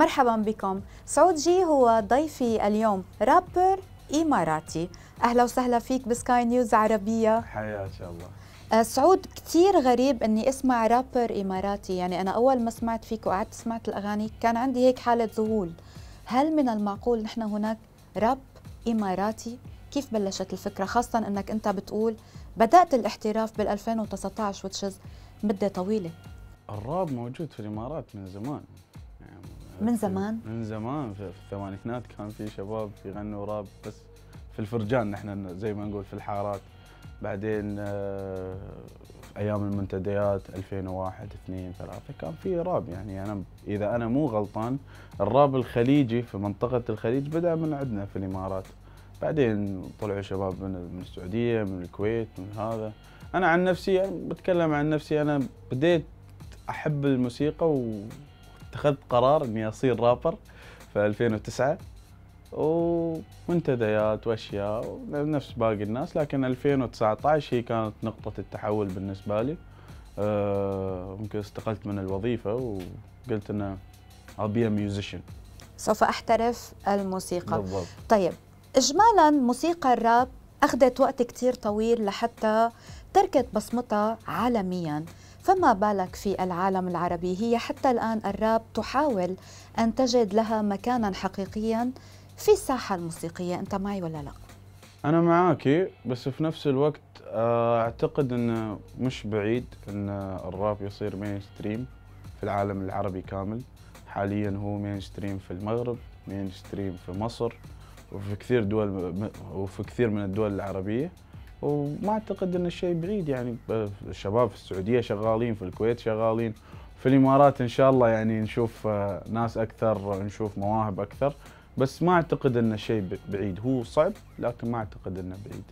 مرحبا بكم. سعود جي هو ضيفي اليوم رابر إماراتي. أهلا وسهلا فيك بسكاي نيوز عربية. حياك الله. آه، سعود كثير غريب إني أسمع رابر إماراتي. يعني أنا أول ما سمعت فيك وقعدت سمعت الأغاني كان عندي هيك حالة ذهول. هل من المعقول نحن هناك راب إماراتي؟ كيف بلشت الفكرة؟ خاصة إنك أنت بتقول بدأت الاحتراف بال 2019 وتشز مدة طويلة. الراب موجود في الإمارات من زمان. من زمان. من زمان في الثمانينات كان في شباب يغنوا راب بس في الفرجان نحن زي ما نقول في الحارات. بعدين آه، أيام المنتديات 2001 2 3 كان في راب. يعني أنا إذا أنا مو غلطان الراب الخليجي في منطقة الخليج بدأ من عندنا في الإمارات. بعدين طلعوا شباب من من السعودية من الكويت من هذا. أنا عن نفسي بتكلم عن نفسي أنا بديت أحب الموسيقى واتخذت قرار إني أصير رابر في 2009 ومنتديات وأشياء نفس باقي الناس لكن 2019 هي كانت نقطة التحول بالنسبة لي. آه، ممكن استقلت من الوظيفة وقلت be a musician. سوف أحترف الموسيقى. بالضبط. طيب اجمالا موسيقى الراب أخذت وقت كتير طويل لحتى تركت بصمتها عالميا. فما بالك في العالم العربي؟ هي حتى الآن الراب تحاول أن تجد لها مكانا حقيقيا في الساحة الموسيقية. أنت معي ولا لا؟ أنا معاكي بس في نفس الوقت آه، أعتقد أنه مش بعيد أن الراب يصير مين ستريم في العالم العربي كامل. حاليا هو mainstream في المغرب mainstream في مصر وفي كثير دول وفي كثير من الدول العربية. وما أعتقد أن الشيء بعيد يعني. الشباب في السعودية شغالين في الكويت شغالين في الإمارات إن شاء الله يعني نشوف آه، ناس أكثر نشوف مواهب أكثر. بس ما أعتقد انه شيء بعيد. هو صعب لكن ما أعتقد إنه بعيد.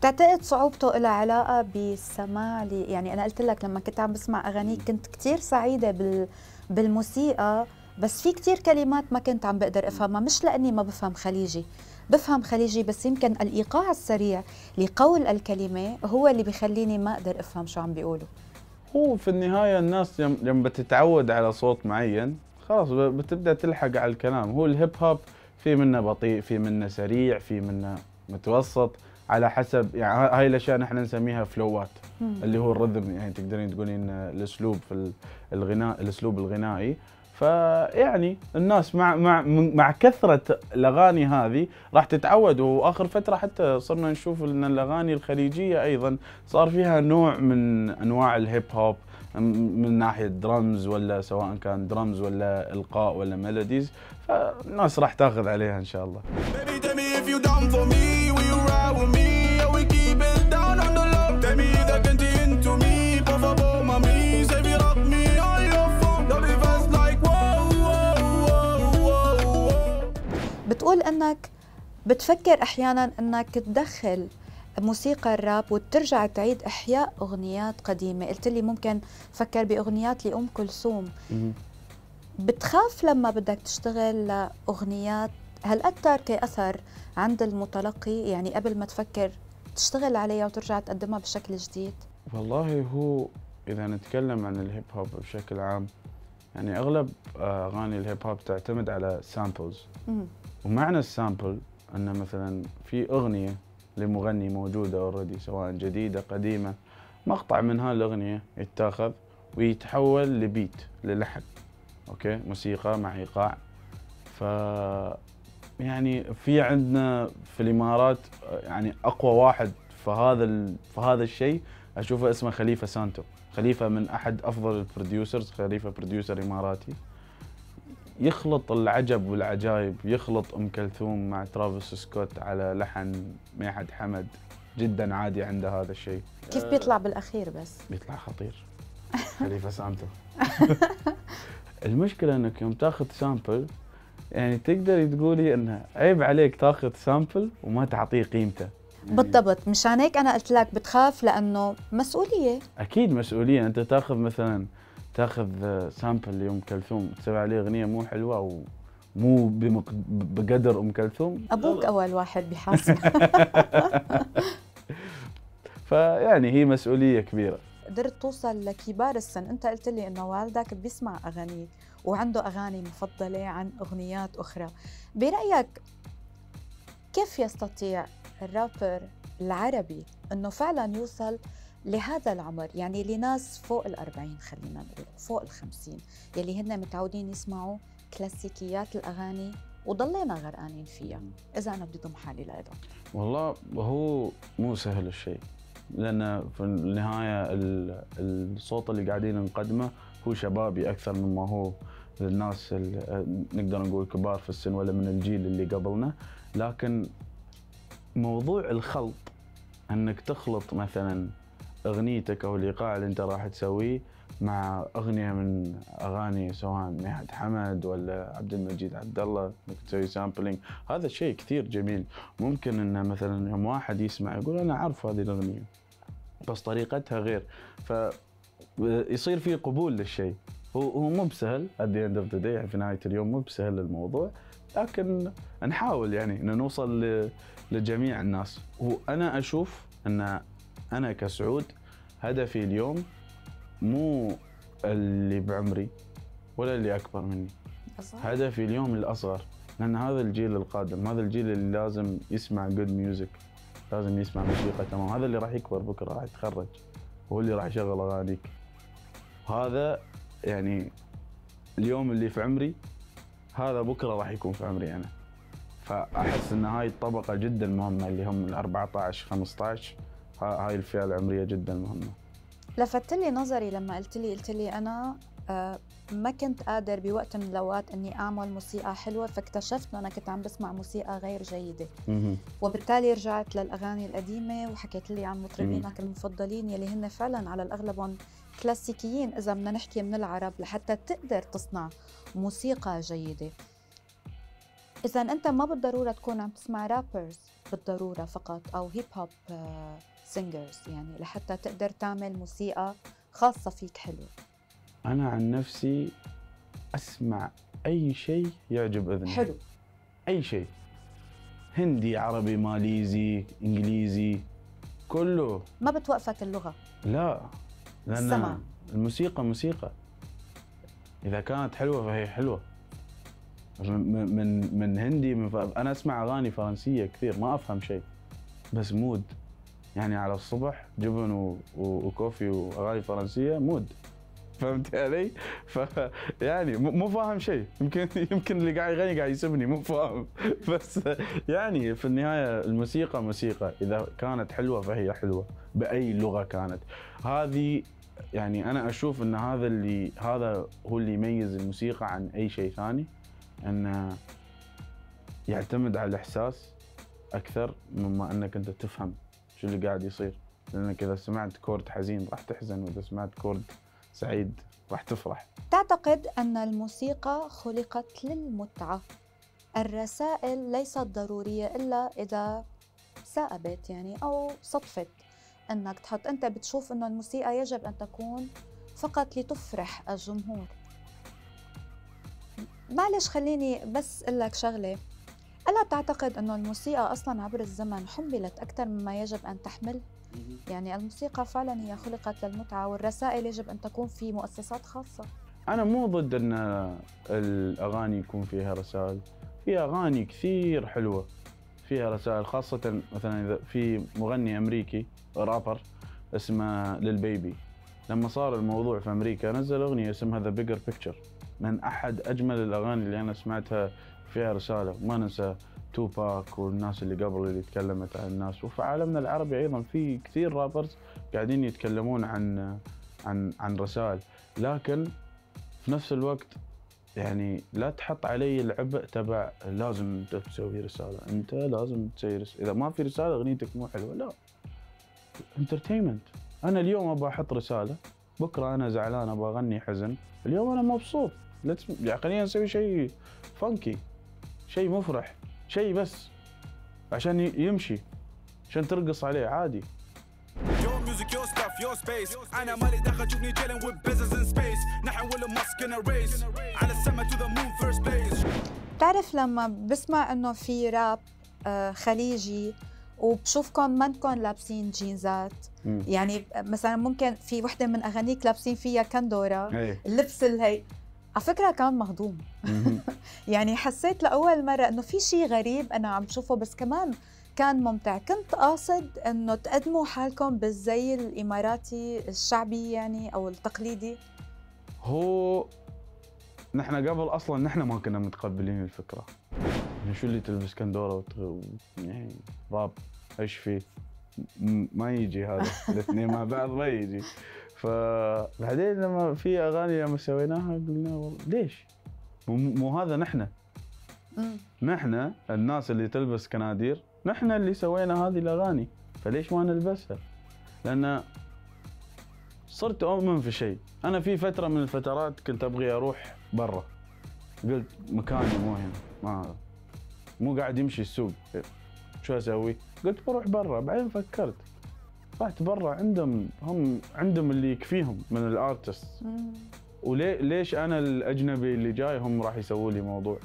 تعتقد صعوبته لها علاقة بالسماع لي يعني أنا قلت لك لما كنت عم بسمع أغانيك كنت كتير سعيدة بال بالموسيقى بس في كتير كلمات ما كنت عم بقدر أفهمها. مش لأني ما بفهم خليجي. بفهم خليجي بس يمكن الإيقاع السريع لقول الكلمة هو اللي بيخليني ما أقدر أفهم شو عم بيقولوا. هو في النهاية الناس لما بتتعود على صوت معين خلاص بتبدأ تلحق على الكلام. هو الهيب هوب في منه بطيء في منه سريع في منه متوسط على حسب يعني هاي الأشياء نحن نسميها فلوات اللي هو ال rhythm. يعني تقدرين تقولين الأسلوب في الغناء الأسلوب الغنائي. فيعني الناس مع مع مع كثرة الأغاني هذه راح تتعود وآخر فترة حتى صرنا نشوف إن الأغاني الخليجية أيضا صار فيها نوع من أنواع الهيب هوب من ناحية درمز ولا سواء كان درمز ولا إلقاء ولا melodies فالناس راح تاخذ عليها إن شاء الله. بتقول إنك بتفكر أحيانا إنك تدخل موسيقى الراب وترجع تعيد إحياء أغنيات قديمة. قلت لي ممكن فكر بأغنيات لأم كلثوم. بتخاف لما بدك تشتغل لأغنيات؟ هل أثر عند المتلقي؟ يعني قبل ما تفكر تشتغل عليها وترجع تقدمها بشكل جديد؟ والله هو إذا نتكلم عن الهيب هوب بشكل عام يعني أغلب أغاني الهيب هوب تعتمد على samples ومعنى ال sample انه مثلا في أغنية لمغني موجودة already سواء جديدة قديمة مقطع من هالاغنية يتاخذ ويتحول ل beat للحن. أوكي؟ موسيقى مع إيقاع. ف يعني في عندنا في الإمارات يعني أقوى واحد في هذا في هذا الشيء أشوفه اسمه خليفة سانتو. خليفة من أحد أفضل ال producers خليفة producer إماراتي. يخلط العجب والعجايب يخلط أم كلثوم مع ترافيس سكوت على لحن ميحد حمد جدا عادي عنده هذا الشيء. كيف بيطلع بالأخير بس؟ بيطلع خطير. خليفة سانتو المشكلة إنك يوم تاخذ sample يعني تقدري تقولي انه عيب عليك تاخذ sample وما تعطيه قيمته. بالضبط مشان هيك أنا قلت لك بتخاف لأنه مسؤولية. أكيد مسؤولية أنت تاخذ مثلا تاخذ سامبل لام كلثوم. تسوي عليه أغنية مو حلوة أو مو بمق... بقدر أم كلثوم. أبوك أول واحد بيحاسب فيعني هي مسؤولية كبيرة. قدرت توصل لكبار السن. أنت قلت لي إنه والدك بيسمع اغانيك وعنده أغاني مفضلة عن أغنيات أخرى. برأيك كيف يستطيع الرابر العربي إنه فعلا يوصل لهذا العمر يعني لناس فوق الأربعين خلينا نقول فوق الخمسين يلي هن متعودين يسمعوا كلاسيكيات الأغاني وضلينا غرقانين فيها إذا أنا بدي ضم حالي لها والله هو مو سهل الشيء لأن في النهاية الصوت اللي قاعدين نقدمه هو شبابي أكثر مما هو الناس نقدر نقول كبار في السن ولا من الجيل اللي قبلنا لكن موضوع الخلط إنك تخلط مثلا أغنيتك أو الايقاع اللي أنت راح تسويه مع أغنية من أغاني سواء مهد حمد ولا عبد المجيد عبد الله إنك تسوي سامبلينج هذا شيء كثير جميل. ممكن انه مثلا يوم واحد يسمع يقول أنا أعرف هذه الأغنية بس طريقتها غير. ف يصير في قبول للشيء. هو هو مو بسهل the end of the day يعني في نهاية اليوم مو بسهل الموضوع لكن نحاول يعني إن نوصل لجميع الناس. وأنا أشوف إن أنا كسعود هدفي اليوم مو اللي بعمري ولا اللي أكبر مني. أصح. هدفي اليوم الأصغر لأن هذا الجيل القادم هذا الجيل اللي لازم يسمع good music لازم يسمع موسيقى تمام. هذا اللي راح يكبر بكرة راح يتخرج هو اللي راح يشغل أغانيك. وهذا يعني اليوم اللي في عمري هذا بكرة راح يكون في عمري أنا. فأحس إن هاي الطبقة جدا مهمة اللي هم ال 14 15 هاي الفئة العمرية جدا مهمة. لفت لي نظري لما قلت لي قلت لي أنا آه، ما كنت قادر بوقت من الأوقات إني أعمل موسيقى حلوة فاكتشفت إنه أنا كنت عم بسمع موسيقى غير جيدة. وبالتالي رجعت للأغاني القديمة وحكيت لي عن مطربينك المفضلين يلي هن فعلا على الاغلب كلاسيكيين إذا بدنا نحكي من العرب لحتى تقدر تصنع موسيقى جيدة. اذا أنت ما بالضرورة تكون عم تسمع rappers بالضرورة فقط أو hip hop singers يعني لحتى تقدر تعمل موسيقى خاصة فيك حلوة. أنا عن نفسي أسمع أي شيء يعجب أذني. حلو. أي شيء. هندي عربي ماليزي إنجليزي كله. ما بتوقفك اللغة. لا لأن السمع. الموسيقى موسيقى. إذا كانت حلوة فهي حلوة. من من من هندي من ف... أنا أسمع أغاني فرنسية كثير ما أفهم شيء. بس mood. يعني على الصبح جبن. و coffee وأغاني فرنسية mood. فهمت علي؟ ف يعني مو فاهم شيء. يمكن يمكن اللي قاعد يغني قاعد يسبني مو فاهم. بس يعني في النهاية الموسيقى موسيقى. إذا كانت حلوة فهي حلوة بأي لغة كانت. هذه يعني أنا أشوف إن هذا اللي هذا هو اللي يميز الموسيقى عن أي شيء ثاني. انه يعتمد على الإحساس أكثر مما إنك أنت تفهم. شو اللي قاعد يصير؟ لأنك إذا سمعت chord حزين راح تحزن وإذا سمعت chord سعيد راح تفرح. تعتقد أن الموسيقى خلقت للمتعة. الرسائل ليست ضرورية إلا إذا ساقبت يعني أو صدفت. إنك تحط أنت بتشوف إنه الموسيقى يجب أن تكون فقط لتفرح الجمهور. معلش خليني بس أقول لك شغلة. ألا تعتقد انه الموسيقى أصلا عبر الزمن حملت أكثر مما يجب أن تحمل؟ يعني الموسيقى فعلا هي خلقت للمتعة والرسائل يجب أن تكون في مؤسسات خاصة. أنا مو ضد أن الأغاني يكون فيها رسائل. في أغاني كثير حلوة فيها رسائل خاصة مثلا إذا في مغني أمريكي رابر اسمه Lil Baby لما صار الموضوع في أمريكا نزل أغنية اسمها The Bigger Picture من أحد أجمل الأغاني اللي أنا سمعتها فيها رسالة ما ننسى توباك والناس اللي قبل اللي تكلمت عن الناس. وفي عالمنا العربي أيضا في كثير rappers قاعدين يتكلمون عن عن عن رسائل. لكن في نفس الوقت يعني لا تحط علي العبء تبع لازم أنت تسوي رسالة. أنت لازم تسوي رساله إذا ما في رسالة أغنيتك مو حلوة لا. entertainment أنا اليوم أبغى أحط رسالة بكرة أنا زعلان أبغى أغني حزن اليوم أنا مبسوط. يعني خلينا نسوي شيء فانكي شيء مفرح شيء بس عشان يمشي عشان ترقص عليه عادي. Music, your stuff, your space. أنا مالي دخل تشوفني chillin with business in space. نحن ولا ماسك in a race. على السما to the moon first place. بتعرف لما بسمع إنه في راب آه، خليجي وبشوفكم منكم لابسين جينزات. مم. يعني مثلا ممكن في وحدة من أغانيك لابسين فيها كندورة. إيه. اللبس الهي على فكرة كان مهضوم. يعني حسيت لأول مرة إنه في شيء غريب أنا عم بشوفه بس كمان كان ممتع. كنت قاصد إنه تقدموا حالكم بالزي الإماراتي الشعبي يعني أو التقليدي. هو نحن قبل أصلا نحن ما كنا متقبلين الفكرة. يعني شو اللي تلبس كندورة وت... و- يعني راب؟ إيش فيه ما يجي هذا. الاثنين مع بعض ما يجي. فبعدين لما في أغاني لما سويناها قلنا والله ليش؟ مو, مو هذا نحن. نحن الناس اللي تلبس كنادير نحن اللي سوينا هذه الأغاني فليش ما نلبسها؟ لأن صرت أؤمن في شيء، أنا في فترة من الفترات كنت أبغي أروح برا قلت مكاني مو هنا ما مو قاعد يمشي السوق شو أسوي؟ قلت بروح برا بعدين فكرت رحت برا عندهم هم عندهم اللي يكفيهم من ال artists. وليش أنا الأجنبي اللي جاي هم راح يسووا لي موضوع؟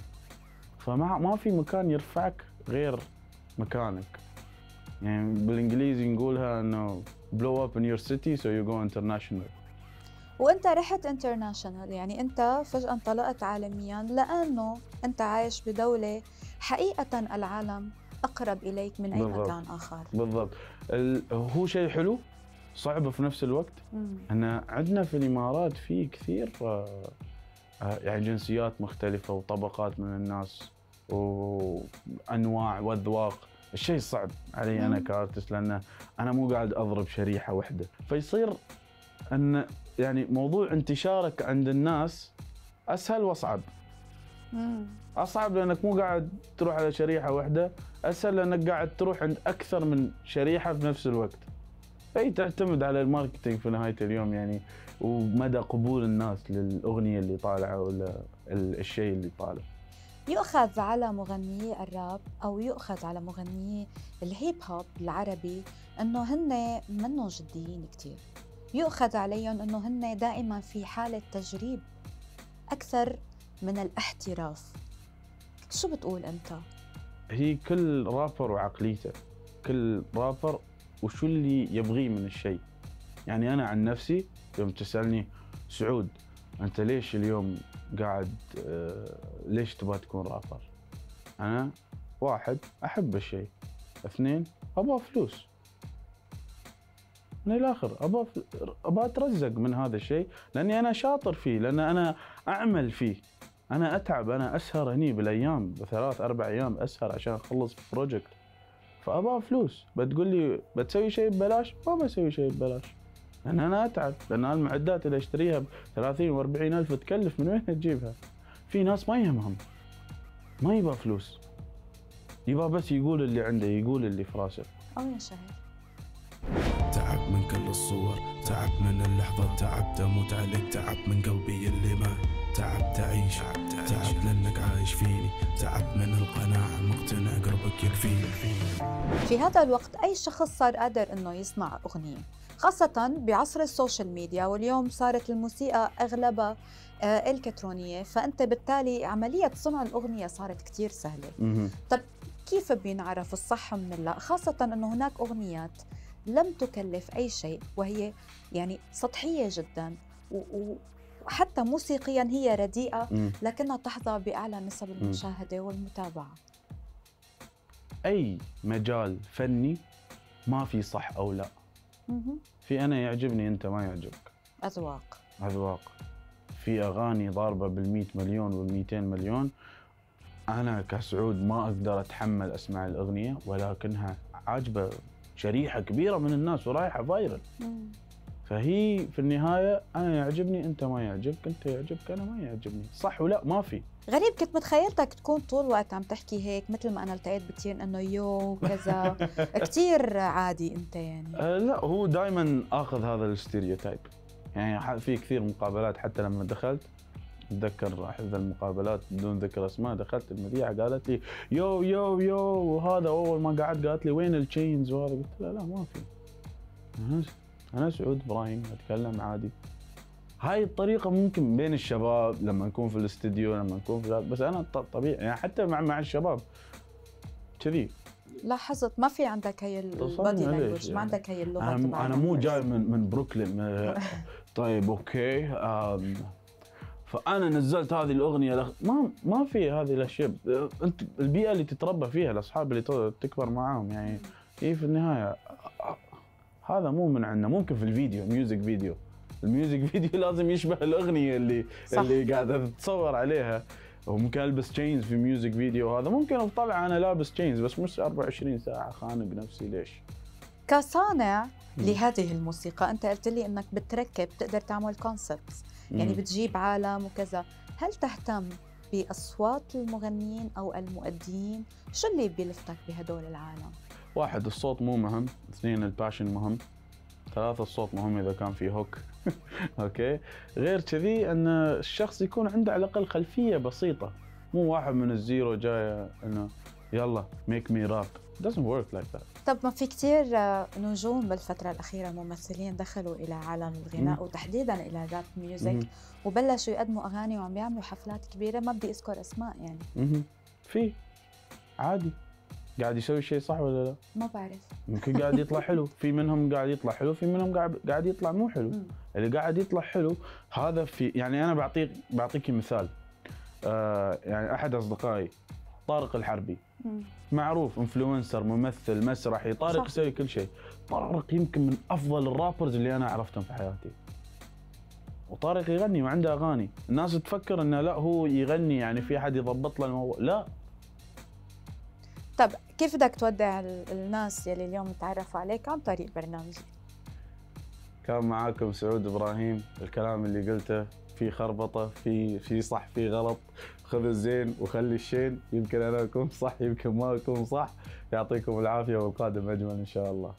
فما ما في مكان يرفعك غير مكانك. يعني بالإنجليزي نقولها إنه blow up in your city so you go international. وأنت رحت international يعني أنت فجأة انطلقت عالميا لأنه أنت عايش بدولة حقيقة العالم. أقرب إليك من أي بالضبط. مكان آخر بالضبط ال- هو شيء حلو صعب في نفس الوقت مم. إن عندنا في الإمارات في كثير آه، آه، يعني جنسيات مختلفة وطبقات من الناس وأنواع وأذواق الشيء صعب علي أنا مم. كأرتست لأن أنا مو قاعد أضرب شريحة واحدة فيصير إن يعني موضوع انتشارك عند الناس أسهل وأصعب مم. أصعب لأنك مو قاعد تروح على شريحة واحدة أسهل لأنك قاعد تروح عند أكثر من شريحة في نفس الوقت. أي تعتمد على ال marketing في نهاية اليوم يعني ومدى قبول الناس للأغنية اللي طالعة ولا ال- الشيء اللي طالع. يؤخذ على مغنيي الراب أو يؤخذ على مغنيي الهيب هوب العربي إنه هن منهم جديين كتير. يؤخذ عليهم إنه هن دائما في حالة تجريب أكثر من الاحتراف. شو بتقول أنت؟ هي كل رابر وعقليته كل رابر وشو اللي يبغيه من الشيء. يعني أنا عن نفسي يوم تسألني سعود أنت ليش اليوم قاعد آه، ليش تبغى تكون رابر؟ أنا واحد أحب الشيء. اثنين أبغى فلوس. من الآخر أبغى أبغى أترزق من هذا الشيء لأني أنا شاطر فيه لأن أنا أعمل فيه. أنا أتعب أنا أسهر هني بالأيام بثلاث أربع أيام أسهر عشان أخلص بروجكت فأبغى فلوس. بتقول لي بتسوي شيء ببلاش؟ ما بسوي شيء ببلاش. لأن أنا أتعب. لأن المعدات اللي أشتريها ب 30 و40 ألف تكلف من وين تجيبها؟ في ناس ما يهمهم. ما يبغى فلوس. يبغى بس يقول اللي عنده يقول اللي في راسه. أو يا شهر تعب من كل الصور تعب من اللحظة تعب تموت عليك تعب من قلبي اللي ما تعب تعيش. تعب لأنك عايش فيني. تعب من القناعة مقتنع قربك يكفيني. في هذا الوقت أي شخص صار قادر إنه يصنع أغنية خاصة بعصر ال social media واليوم صارت الموسيقى أغلبها آه، إلكترونية فأنت بالتالي عملية صنع الأغنية صارت كتير سهلة. مهم. كيف بينعرف الصح من اللا خاصة أنه هناك أغنيات لم تكلف أي شيء وهي يعني سطحية جدا وحتى موسيقيا هي رديئة. لكنها تحظى بأعلى نسب المشاهدة والمتابعة. أي مجال فني ما في صح أو لا. في أنا يعجبني أنت ما يعجبك. أذواق. أذواق. في أغاني ضاربة بال100 مليون وال200 مليون. أنا كسعود ما أقدر أتحمل أسمع الأغنية ولكنها عاجبة شريحة كبيرة من الناس ورايحة فايرل. فهي في النهاية أنا يعجبني أنت ما يعجبك أنت يعجبك أنا ما يعجبني. صح ولا؟ ما في. غريب كنت متخيلتك تكون طول الوقت عم تحكي هيك مثل ما أنا التقيت بكثير إنه يو كذا كثير عادي أنت يعني. أه لا هو دائما آخذ هذا ال stereotype. يعني في كثير مقابلات حتى لما دخلت. أتذكر احد المقابلات بدون ذكر أسماء دخلت المذيعة قالت لي yo yo yo وهذا أول ما قعدت قالت لي وين ال chains وهذا؟ قلت لها لا ما في. أنا سعود إبراهيم أتكلم عادي هاي الطريقة ممكن بين الشباب لما نكون في الاستديو لما نكون في بس أنا طبيعي يعني حتى مع مع الشباب كذي لاحظت ما في عندك هي ال body language ما يعني؟ عندك هي اللغة أنا أنا مو. جاي من من بروكلين طيب okay فأنا نزلت هذه الأغنية لأخ- ما ما في هذه الأشياء أنت البيئة اللي تتربى فيها الأصحاب اللي تكبر معاهم يعني هي في النهاية هذا مو من عندنا ممكن في الفيديو music video ال music video لازم يشبه الأغنية اللي صح. اللي قاعدة تتصور عليها وممكن ألبس chains في music video هذا ممكن أطلع أنا لابس chains بس مش 24 ساعة خانق نفسي ليش؟ كصانع. لهذه الموسيقى أنت قلت لي إنك بتركب تقدر تعمل concepts يعني. بتجيب عالم وكذا هل تهتم بأصوات المغنيين أو المؤديين شو اللي بيلفتك بهدول العالم واحد الصوت مو مهم. اثنين ال passion مهم. ثلاثة الصوت مهم إذا كان في hook. Okay؟ غير كذي أن الشخص يكون عنده على الأقل خلفية بسيطة. مو واحد من ال zero جاي أنه يلا make me rap doesn't work like that. طب ما في كتير آه، نجوم بالفترة الأخيرة ممثلين دخلوا إلى عالم الغناء مم. وتحديدا إلى ال rap music مم. وبلشوا يقدموا أغاني وعم بيعملوا حفلات كبيرة ما بدي أذكر أسماء يعني. في. عادي. قاعد يسوي شيء صح ولا لا؟ ما بعرف. يمكن قاعد يطلع حلو. في منهم قاعد يطلع حلو في منهم قاعد قاعد يطلع مو حلو. مم. اللي قاعد يطلع حلو هذا في يعني أنا بعطيك بعطيك مثال. آه يعني أحد أصدقائي طارق الحربي. مم. معروف انفلونسر ممثل مسرحي طارق. يسوي كل شيء. طارق يمكن من أفضل الرابرز اللي أنا عرفتهم في حياتي. وطارق يغني وعنده أغاني. الناس تفكر إنه لا هو يغني يعني في أحد يضبط له الموضوع. لا. طب كيف بدك تودع ال- الناس يلي اليوم تعرفوا عليك عن طريق برنامجي؟ كان معاكم سعود إبراهيم الكلام اللي قلته في خربطة في في صح في غلط. خذ الزين وخلي الشين يمكن أنا أكون صح يمكن ما أكون صح. يعطيكم العافية والقادم أجمل إن شاء الله.